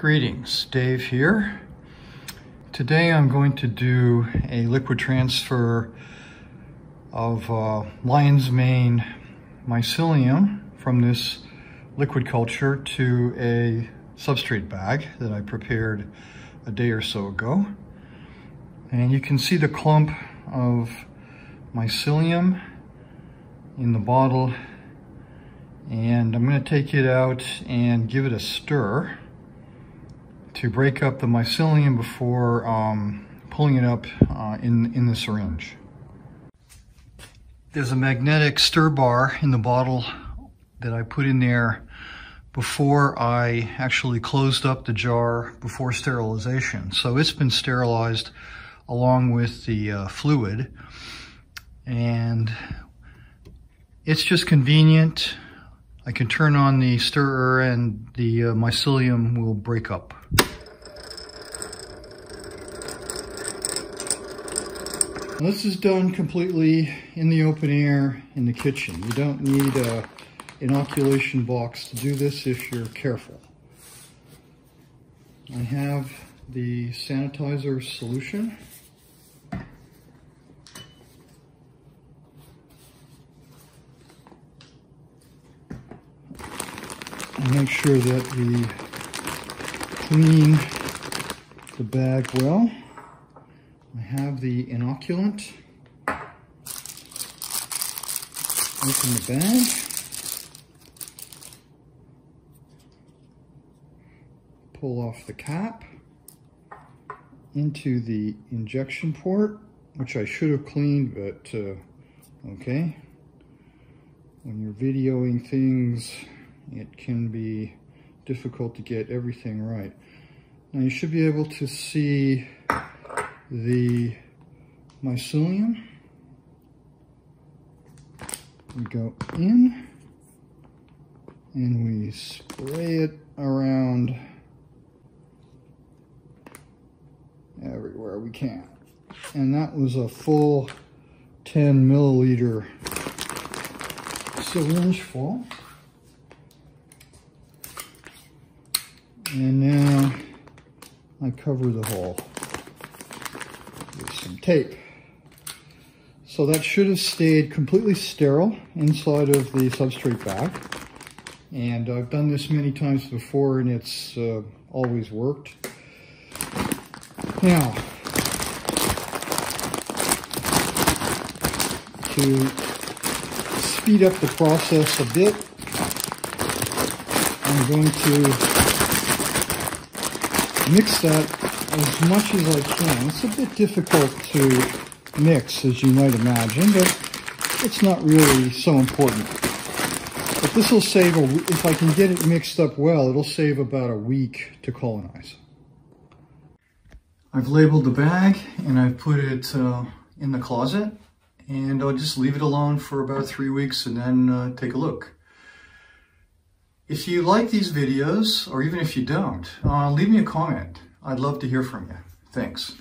Greetings, Dave here. Today I'm going to do a liquid transfer of uh, lion's mane mycelium from this liquid culture to a substrate bag that I prepared a day or so ago. And you can see the clump of mycelium in the bottle and I'm going to take it out and give it a stir to break up the mycelium before um, pulling it up uh, in, in the syringe. There's a magnetic stir bar in the bottle that I put in there before I actually closed up the jar before sterilization. So it's been sterilized along with the uh, fluid and it's just convenient. I can turn on the stirrer and the uh, mycelium will break up. This is done completely in the open air in the kitchen. You don't need a inoculation box to do this if you're careful. I have the sanitizer solution. Make sure that we clean the bag well. I have the inoculant. Open the bag. Pull off the cap into the injection port, which I should have cleaned, but uh, okay. When you're videoing things, it can be difficult to get everything right. Now you should be able to see the mycelium. We go in and we spray it around everywhere we can. And that was a full 10 milliliter syringe full. And now I cover the hole with some tape. So that should have stayed completely sterile inside of the substrate bag. And I've done this many times before and it's uh, always worked. Now, to speed up the process a bit, I'm going to mix that as much as I can. It's a bit difficult to mix, as you might imagine, but it's not really so important. But this will save, a, if I can get it mixed up well, it'll save about a week to colonize. I've labeled the bag and I've put it uh, in the closet and I'll just leave it alone for about three weeks and then uh, take a look. If you like these videos, or even if you don't, uh, leave me a comment. I'd love to hear from you. Thanks.